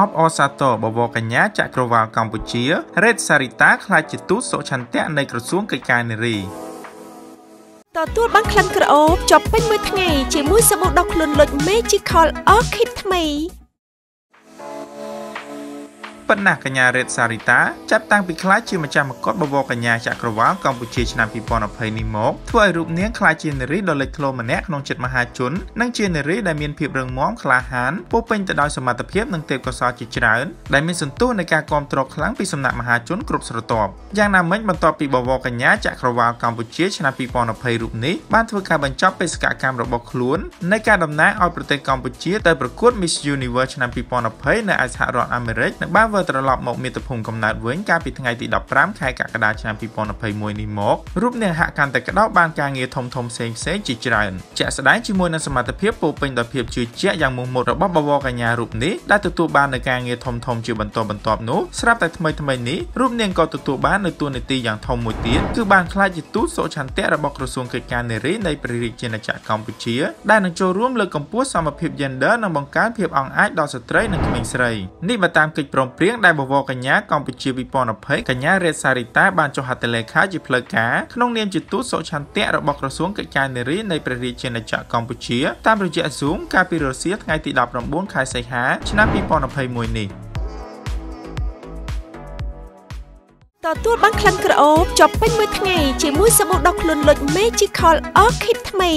អបអរសាទរបវរកញ្ញាចក្រវាលកម្ពុជារ៉េតសារីតាខ្លាចជាទូតសុឆន្ទៈនៃក្រសួងកិច្ចការនារីទទួលបានក្លិនក្រអូបជាប់ពេញមួយថ្ងៃជាមួយសាប៊ូដុសខ្លួនលុច Magical Orchid ថ្មី ប៉ុន្តែកញ្ញារ៉េតសារីតាចាប់តាំងពីខ្លាចជាម្ចាស់មកុដបវរកញ្ញាចក្រវាលកម្ពុជាឆ្នាំ2020នេះមកធ្វើឲ្យរូបនាងខ្លាចជានារីដ៏លេចធ្លោម្នាក់ក្នុងចិត្តមហាជននិងជានារីដែលមានភាពរឹងមាំក្លាហានពោពេញទៅដោយសមត្ថភាពនិងទេពកោសល្យជាច្រើនដែលមានសន្ទុះនៃការគ្រប់គ្រងខ្លាំងពីសំណាក់មហាជនគ្រប់ស្រទាប់យ៉ាងណាមិញបន្ទាប់ពីបវរកញ្ញាចក្រវាលកម្ពុជាឆ្នាំ2020រូបនេះបានធ្វើការបញ្ចប់បេសកកម្មរបស់ខ្លួននៃការតំណាងឲ្យប្រទេសកម្ពុជាទៅប្រកួត Miss Universe ឆ្នាំ2020នៅឯសហរដ្ឋអាមេរិកនិងបានវិលត្រឡប់មកមាតុភូមិកំណើតវិញកាលពីថ្ងៃទី15ខែកក្កដាឆ្នាំ2021នេះមករូបនាងហាក់កាន់តែក្តោបបានការងារធំធំផ្សេងផ្សេងជាច្រើនជាក់ស្ដែងជាមួយនឹងសមត្ថភាពពោពេញដោយភាពជឿជាក់យ៉ាងមោះមុតរបស់បវរកញ្ញារូបនេះដែលទទួលបាននូវការងារធំធំជាបន្តបន្ទាប់នោះស្រាប់តែថ្មីថ្មីនេះរូបនាងក៏ទទួលបាននូវតួនាទីយ៉ាងធំមួយទៀតគឺបានក្លាយជាទូតសុឆន្ទៈរបស់ក្រសួងកិច្ចការនារីនៃព្រះរាជាណាចក្រកម្ពុជាដែលនឹងចូលរួមលើកកម្ពស់សមភាព gender និងបង្កើនភាពអង់អាចដល់ស្ត្រីនិងក្មេងស្រីនេះបើតាមកិច្ចព្រមព្រៀងដែលបវរកញ្ញាកម្ពុជា2020កញ្ញារ៉េតសារីតាបានចុះហត្ថលេខាជាផ្លូវការក្នុងនាមជាទូតសុឆន្ទៈរបស់ក្រសួងកិច្ចការនារីនៃព្រះរាជាណាចក្រកម្ពុជាតាមរយៈ Zoom កាលពីរសៀលថ្ងៃទី19ខែសីហាឆ្នាំ2021នេះទទួលបានក្លិនក្រអូបជាប់ពេញមួយថ្ងៃជាមួយសាប៊ូដុសខ្លួនលុច Magical Orchid ថ្មី